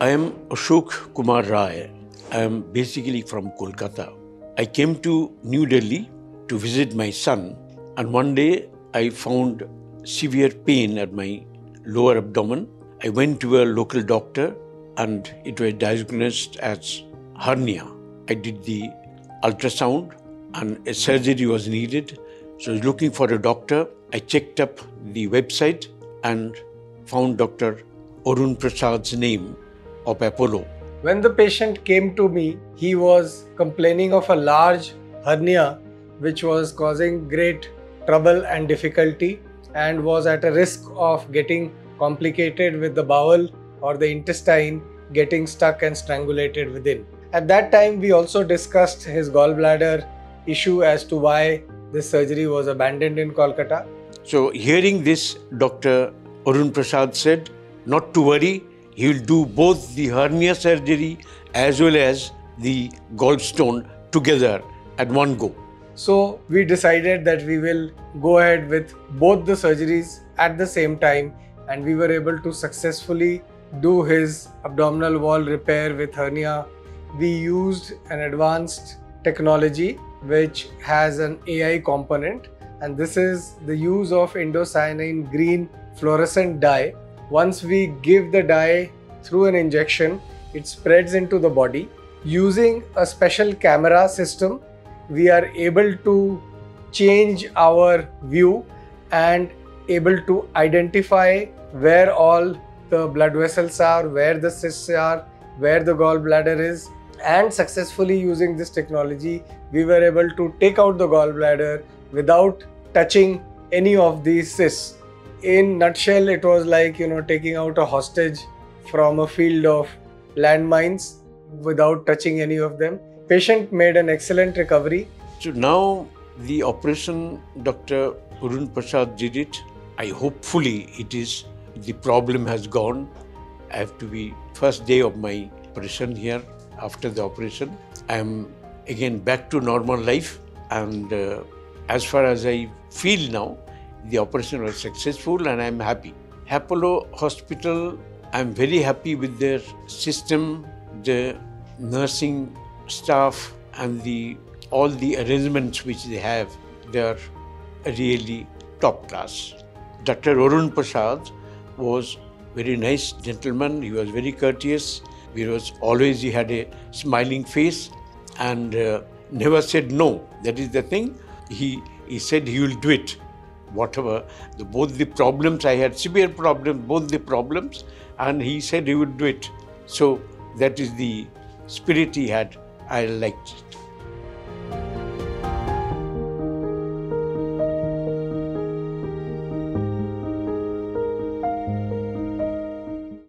I am Ashok Kumar Rai. I am basically from Kolkata. I came to New Delhi to visit my son, and one day I found severe pain at my lower abdomen. I went to a local doctor, and it was diagnosed as hernia. I did the ultrasound, and a surgery was needed. So looking for a doctor. I checked up the website and found Dr. Arun Prasad's name of Apollo. When the patient came to me, he was complaining of a large hernia which was causing great trouble and difficulty and was at a risk of getting complicated with the bowel or the intestine getting stuck and strangulated within. At that time, we also discussed his gallbladder issue as to why this surgery was abandoned in Kolkata. So, hearing this, Dr. Arun Prasad said, not to worry, he will do both the hernia surgery as well as the gallstone together at one go. So, we decided that we will go ahead with both the surgeries at the same time, and we were able to successfully do his abdominal wall repair with hernia. We used an advanced technology which has an AI component, and this is the use of indocyanine green fluorescent dye. Once we give the dye through an injection, it spreads into the body. Using a special camera system, we are able to change our view and able to identify where all the blood vessels are, where the cysts are, where the gallbladder is. And successfully using this technology, we were able to take out the gallbladder without touching any of these cysts. In nutshell, it was like you know taking out a hostage from a field of landmines without touching any of them. Patient made an excellent recovery. So now the operation, Dr. Arun Prasad did it. I hopefully it is the problem has gone. I have to be first day of my operation here. After the operation, I am again back to normal life. And uh, as far as I feel now, the operation was successful and I am happy. Apollo Hospital, I am very happy with their system, the nursing staff, and the all the arrangements which they have. They are really top class. Dr. Arun Prasad was very nice gentleman. He was very courteous. He was always he had a smiling face and uh, never said no. That is the thing. He he said he will do it. Whatever the, both the problems I had severe problems, both the problems, and he said he would do it. So that is the spirit he had. I liked it.